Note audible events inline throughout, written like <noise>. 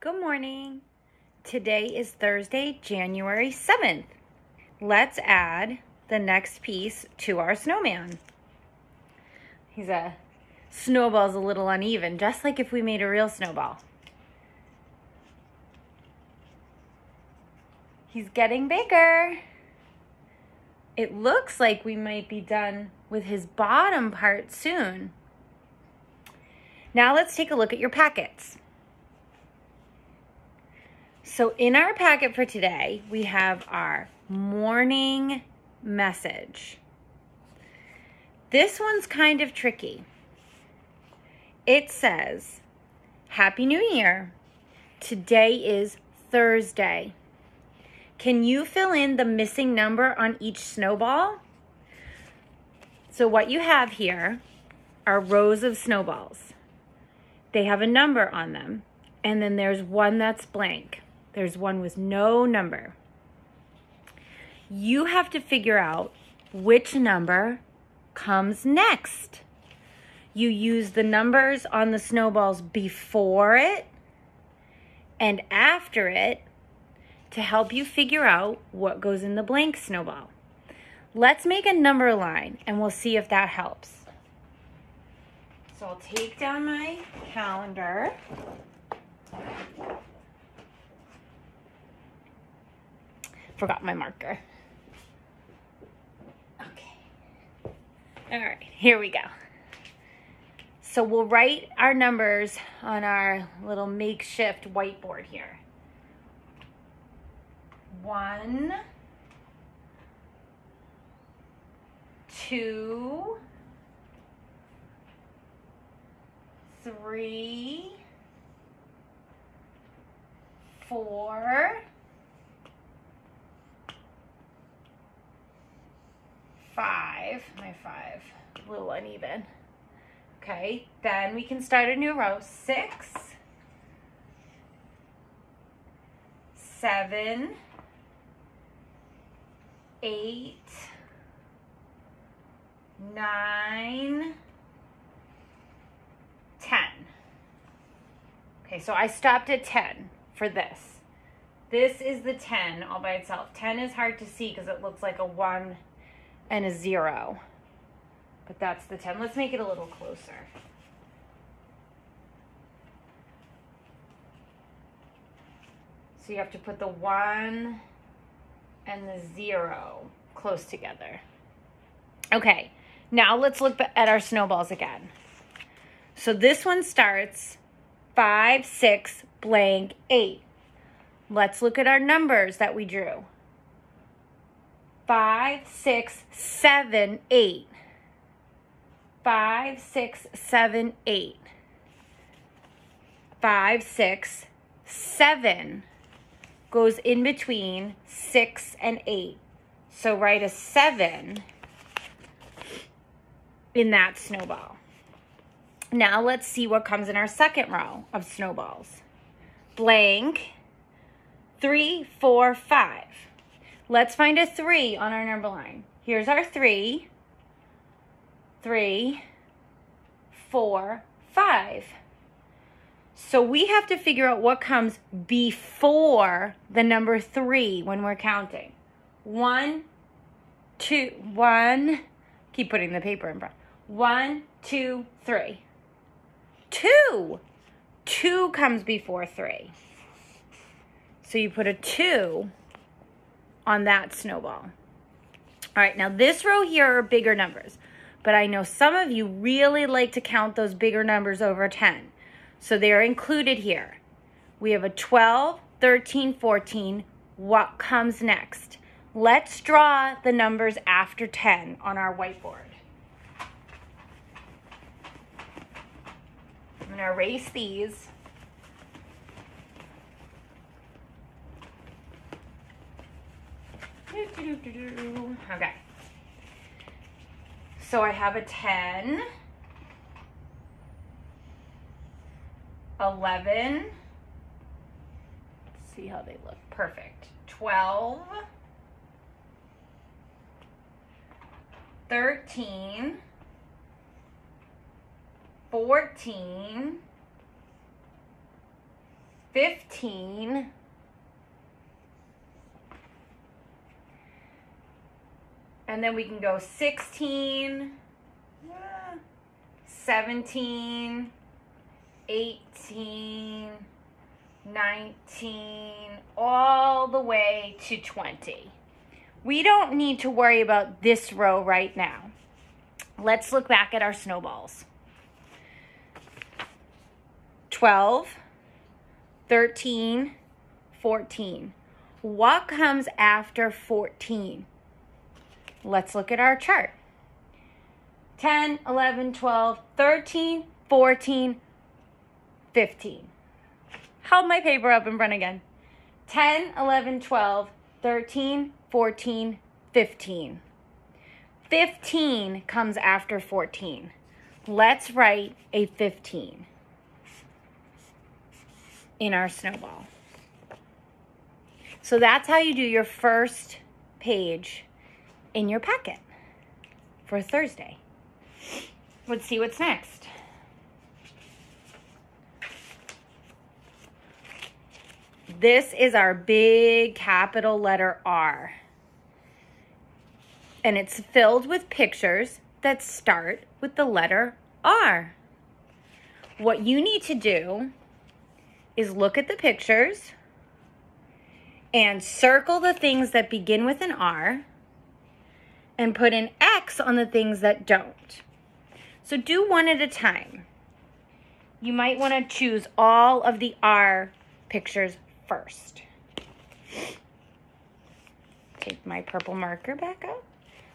Good morning. Today is Thursday, January 7th. Let's add the next piece to our snowman. He's a snowball's a little uneven, just like if we made a real snowball. He's getting bigger. It looks like we might be done with his bottom part soon. Now let's take a look at your packets. So in our packet for today, we have our morning message. This one's kind of tricky. It says, Happy New Year. Today is Thursday. Can you fill in the missing number on each snowball? So what you have here are rows of snowballs. They have a number on them, and then there's one that's blank. There's one with no number. You have to figure out which number comes next. You use the numbers on the snowballs before it and after it to help you figure out what goes in the blank snowball. Let's make a number line and we'll see if that helps. So I'll take down my calendar. Forgot my marker. Okay. All right, here we go. So we'll write our numbers on our little makeshift whiteboard here. One, two, three, four, five, my five, a little uneven. Okay, then we can start a new row. Six, seven, eight, nine, ten. Okay, so I stopped at 10 for this. This is the 10 all by itself. 10 is hard to see because it looks like a 1 and a 0. But that's the 10. Let's make it a little closer. So you have to put the 1 and the 0 close together. Okay, now let's look at our snowballs again. So this one starts 5, 6, blank, 8. Let's look at our numbers that we drew. 5, 6, 7, 8. 5, 6, 7, 8. 5, 6, 7 goes in between 6 and 8. So write a 7 in that snowball. Now let's see what comes in our second row of snowballs. Blank, three, four, five. Let's find a three on our number line. Here's our three, three, four, five. So we have to figure out what comes before the number three when we're counting. One, two, one, keep putting the paper in front. One, two, three. Two. Two comes before three. So you put a two on that snowball. All right, now this row here are bigger numbers, but I know some of you really like to count those bigger numbers over 10. So they're included here. We have a 12, 13, 14. What comes next? Let's draw the numbers after 10 on our whiteboard. I'm to erase these. Okay. So I have a 10, 11, Let's see how they look, perfect, 12, 13, 14, 15. And then we can go 16, 17, 18, 19, all the way to 20. We don't need to worry about this row right now. Let's look back at our snowballs. 12, 13, 14. What comes after 14? Let's look at our chart. 10, 11, 12, 13, 14, 15. Hold my paper up and run again. 10, 11, 12, 13, 14, 15. 15 comes after 14. Let's write a 15 in our snowball. So that's how you do your first page in your packet for Thursday. Let's see what's next. This is our big capital letter R. And it's filled with pictures that start with the letter R. What you need to do is look at the pictures and circle the things that begin with an R and put an X on the things that don't. So do one at a time. You might want to choose all of the R pictures first. Take my purple marker back up.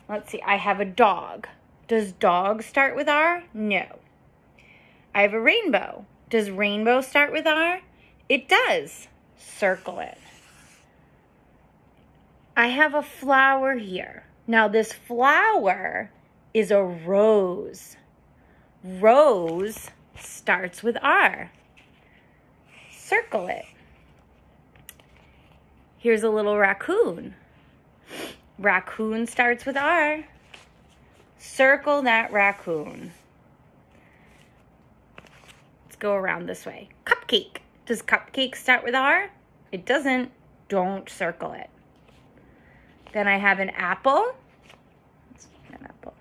Let's see, I have a dog. Does dog start with R? No. I have a rainbow. Does rainbow start with R? It does. Circle it. I have a flower here. Now this flower is a rose. Rose starts with R. Circle it. Here's a little raccoon. Raccoon starts with R. Circle that raccoon. Let's go around this way. Cupcake. Does cupcake start with R? It doesn't. Don't circle it. Then I have an apple. An apple.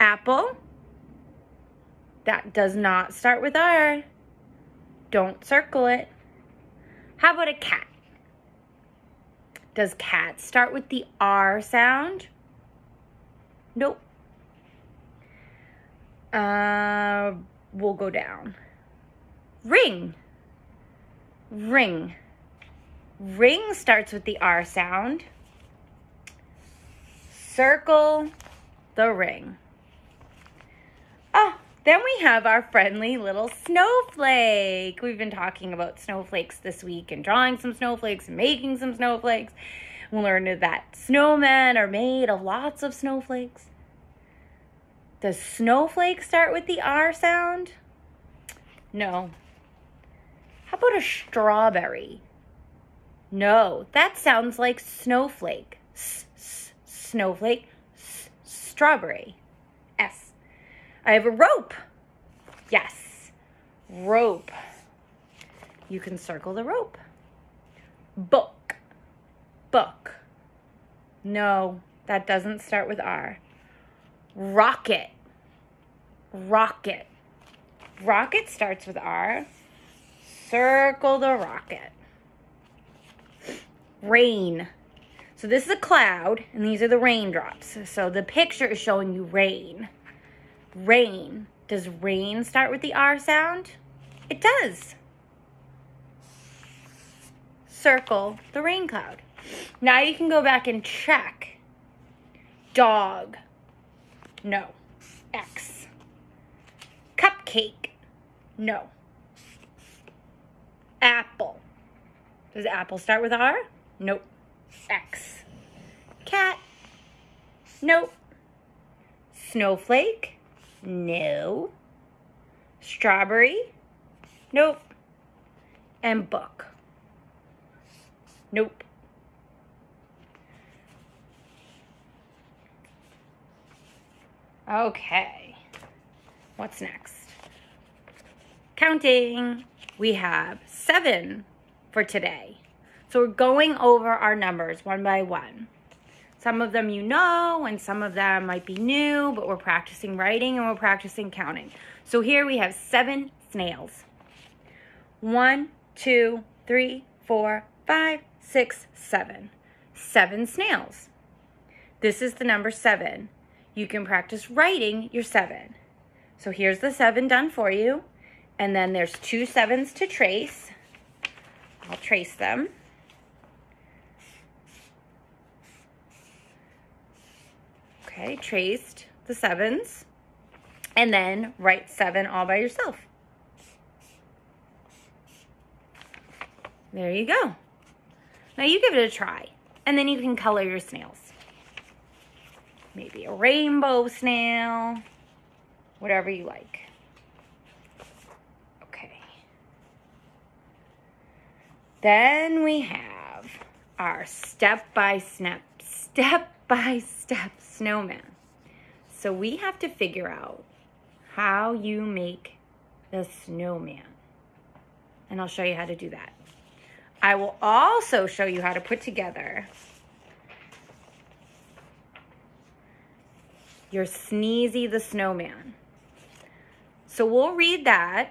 Apple. That does not start with R. Don't circle it. How about a cat? Does cat start with the R sound? Nope. Uh, we'll go down. Ring. Ring. Ring starts with the R sound. Circle the ring. Oh, then we have our friendly little snowflake. We've been talking about snowflakes this week and drawing some snowflakes and making some snowflakes. We learned that snowmen are made of lots of snowflakes. Does snowflake start with the R sound? No. How about a strawberry? No, that sounds like snowflake. S, snowflake, s strawberry. S. I have a rope. Yes, rope. You can circle the rope. Book, book. No, that doesn't start with R. Rocket, rocket. Rocket starts with R. Circle the rocket. Rain. So this is a cloud, and these are the raindrops. So the picture is showing you rain. Rain. Does rain start with the R sound? It does. Circle the rain cloud. Now you can go back and check. Dog. No. X. Cupcake. No. Apple. Does apple start with R? Nope. X. Cat. Nope. Snowflake. No. Strawberry. Nope. And book. Nope. Okay. What's next? Counting. We have seven, for today. So we're going over our numbers one by one. Some of them you know, and some of them might be new, but we're practicing writing and we're practicing counting. So here we have seven snails. One, two, three, four, five, six, seven. Seven snails. This is the number seven. You can practice writing your seven. So here's the seven done for you. And then there's two sevens to trace. I'll trace them. Okay, traced the sevens. And then write seven all by yourself. There you go. Now you give it a try. And then you can color your snails. Maybe a rainbow snail. Whatever you like. Okay. Then we have our step-by-step, step-by-step snowman. So we have to figure out how you make the snowman. And I'll show you how to do that. I will also show you how to put together your Sneezy the Snowman. So we'll read that.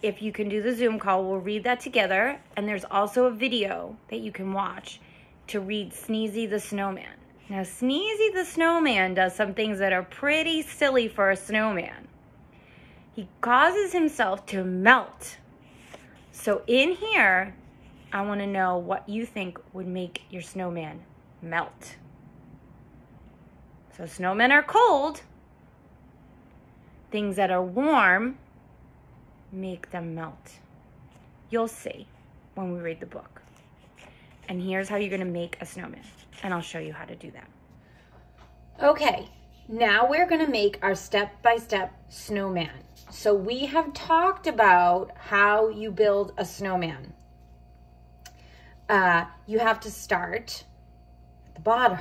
If you can do the Zoom call, we'll read that together. And there's also a video that you can watch to read Sneezy the Snowman. Now, Sneezy the Snowman does some things that are pretty silly for a snowman. He causes himself to melt. So in here, I want to know what you think would make your snowman melt. So snowmen are cold. Things that are warm make them melt. You'll see when we read the book. And here's how you're going to make a snowman. And I'll show you how to do that. Okay, now we're to make our step-by-step -step snowman. So we have talked about how you build a snowman uh, you have to start at the bottom.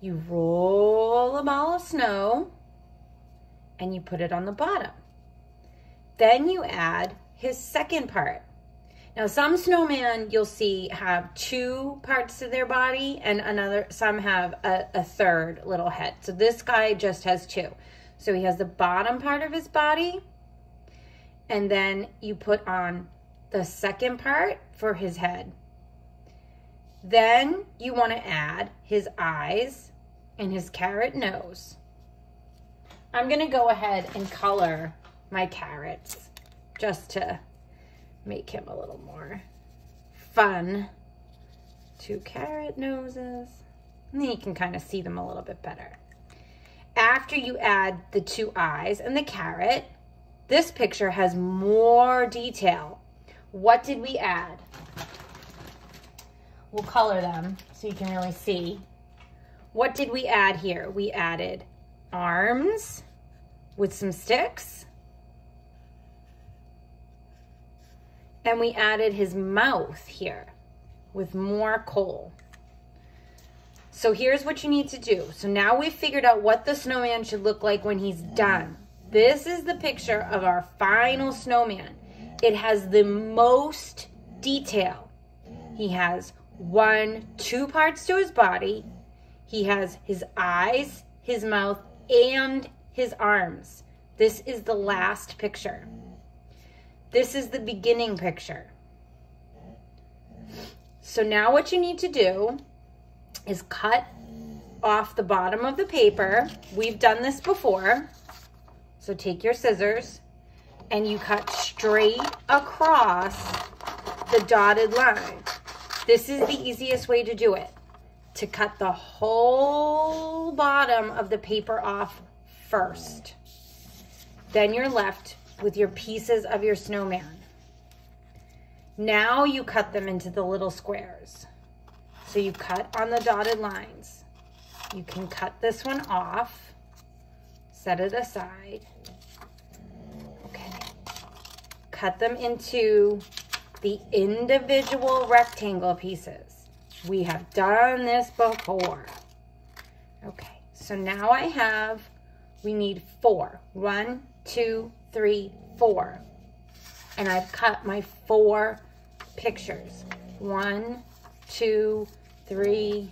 You roll a ball of snow and you put it on the bottom. Then you add his second part. Now some snowmen you'll see have two parts to their body and another some have a, a third little head. So this guy just has two. So he has the bottom part of his body and then you put on the second part for his head. Then you want to add his eyes and his carrot nose. I'm going to go ahead and color my carrots just to make him a little more fun. Two carrot noses. And then you can kind of see them a little bit better. After you add the two eyes and the carrot, this picture has more detail. What did we add? We'll color them so you can really see. What did we add here? We added arms with some sticks. And we added his mouth here with more coal. So here's what you need to do. So now we've figured out what the snowman should look like when he's done. This is the picture of our final snowman. It has the most detail. He has one, two parts to his body. He has his eyes, his mouth, and his arms. This is the last picture. This is the beginning picture. So now what you need to do is cut off the bottom of the paper. We've done this before. So take your scissors and you cut straight across the dotted line. This is the easiest way to do it. To cut the whole bottom of the paper off first. Then you're left with your pieces of your snowman. Now you cut them into the little squares. So you cut on the dotted lines. You can cut this one off, set it aside. Okay. Cut them into the individual rectangle pieces. We have done this before. Okay, so now I have, we need four. One, two, three, four. And I've cut my four pictures. One, two, three,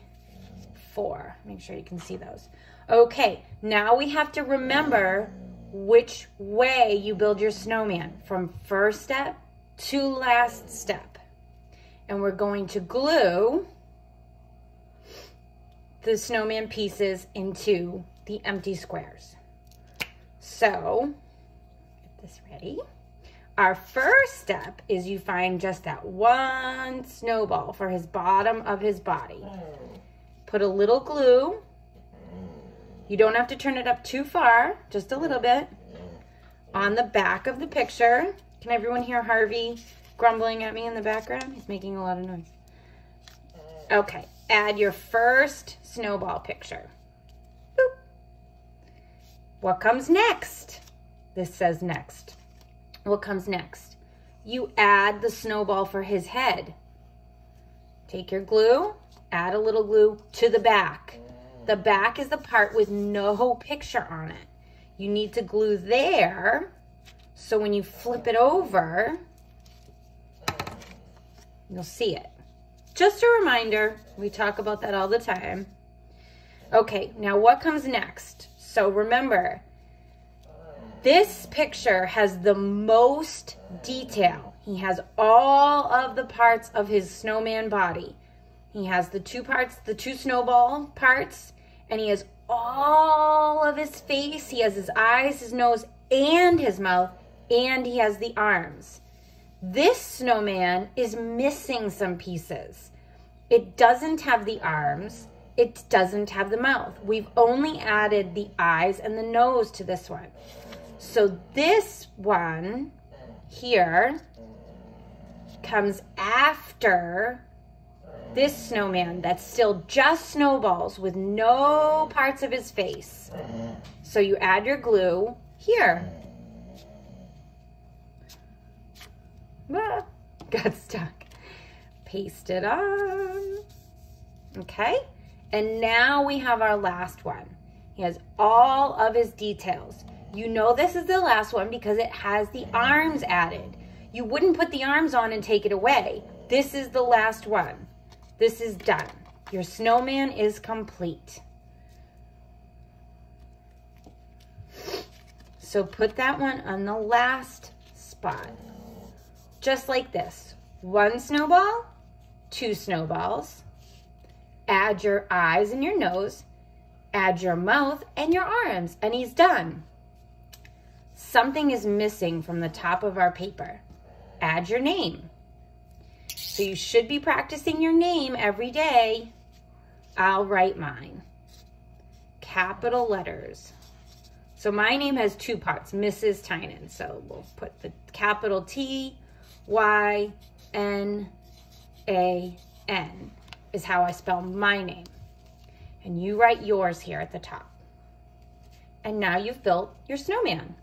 four. Make sure you can see those. Okay, now we have to remember which way you build your snowman from first step to last step. And we're going to glue the snowman pieces into the empty squares. So, this ready. Our first step is you find just that one snowball for his bottom of his body. Oh. Put a little glue. You don't have to turn it up too far, just a little bit. On the back of the picture. Can everyone hear Harvey grumbling at me in the background? He's making a lot of noise. Okay, add your first snowball picture. Boop. What comes next? This says next. What comes next? You add the snowball for his head. Take your glue, add a little glue to the back. The back is the part with no picture on it. You need to glue there so when you flip it over, you'll see it. Just a reminder, we talk about that all the time. Okay, now what comes next? So remember, this picture has the most detail. He has all of the parts of his snowman body. He has the two parts, the two snowball parts, and he has all of his face. He has his eyes, his nose, and his mouth, and he has the arms. This snowman is missing some pieces. It doesn't have the arms. It doesn't have the mouth. We've only added the eyes and the nose to this one. So this one here comes after this snowman that's still just snowballs with no parts of his face. So you add your glue here. Ah, <laughs> got stuck. Paste it on. Okay. And now we have our last one. He has all of his details. You know this is the last one because it has the arms added. You wouldn't put the arms on and take it away. This is the last one. This is done. Your snowman is complete. So put that one on the last spot. Just like this. One snowball, two snowballs. Add your eyes and your nose. Add your mouth and your arms. And he's done. Something is missing from the top of our paper. Add your name. So you should be practicing your name every day. I'll write mine. Capital letters. So my name has two parts, Mrs. Tynan. So we'll put the capital T, Y, N, A, N is how I spell my name. And you write yours here at the top. And now you've built your snowman.